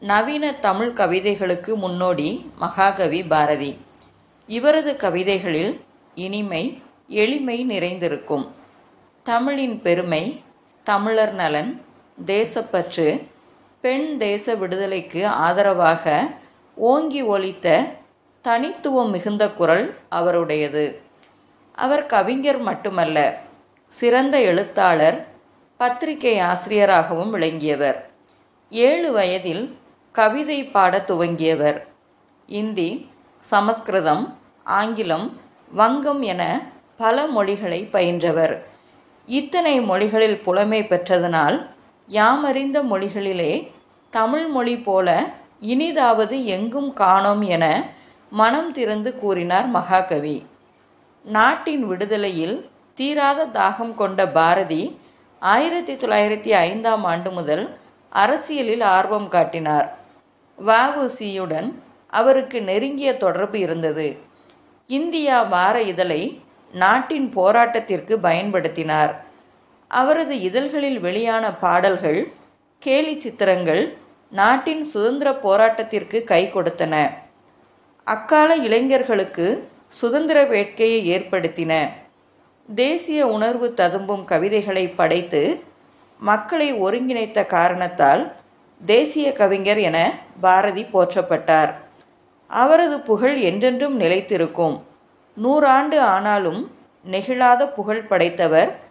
நவீன தமிழ் கவிதைகளுக்கு முன்னோடி மகாகவி பாரதி. இவரது கவிதைகளில் இனிமை எளிமை நிறைந்திருக்கும். தமிழின் பெருமை தமிழர் நலன் தேசப்பற்று பெண் தேச விடுதலைக்கு ஆதரவாக ஓங்கி ஒலித்த தனித்துவம் மிகுந்த குரல் அவருடையது. அவர் கவிஞர் மட்டுமல்ல சிறந்த எழுத்தாளர் பத்திரிகை ஆசிரியராகவும் விளங்கியவர். ஏழு வயதில் கவிதை பாடத் துவங்கியவர். இந்தி சமஸ்கிருதம் ஆங்கிலம் வங்கம் என பல மொழிகளை பயின்றவர். இத்தனை மொழிகளில் புலமை பெற்றதனால் யாமறிந்த மொழிகளிலே தமிழ் மொழி போல இனிதாவது எங்கும் காணோம் என மனம் திறந்து கூறினார் மகாகவி. நாட்டின் விடுதலையில் தீராத தாகம் கொண்ட பாரதி ஆயிரத்தி தொள்ளாயிரத்தி ஐந்தாம் ஆண்டு முதல் அரசியலில் ஆர்வம் காட்டினார். வஉசியுடன் அவருக்கு நெருங்கிய தொடர்பு இருந்தது. இந்தியா வார இதழை நாட்டின் போராட்டத்திற்கு பயன்படுத்தினார். அவரது இதழ்களில் வெளியான பாடல்கள் கேலி சித்திரங்கள் நாட்டின் சுதந்திர போராட்டத்திற்கு கை கொடுத்தன. அக்கால இளைஞர்களுக்கு சுதந்திர வேட்கையை ஏற்படுத்தின. தேசிய உணர்வு ததும்பும் கவிதைகளை படைத்து மக்களை ஒருங்கிணைத்த காரணத்தால் தேசிய கவிஞர் என பாரதி போற்றப்பட்டார். அவரது புகழ் என்றென்றும் நிலைத்திருக்கும். நூறாண்டு ஆனாலும் நெகிழாத புகழ் படைத்தவர்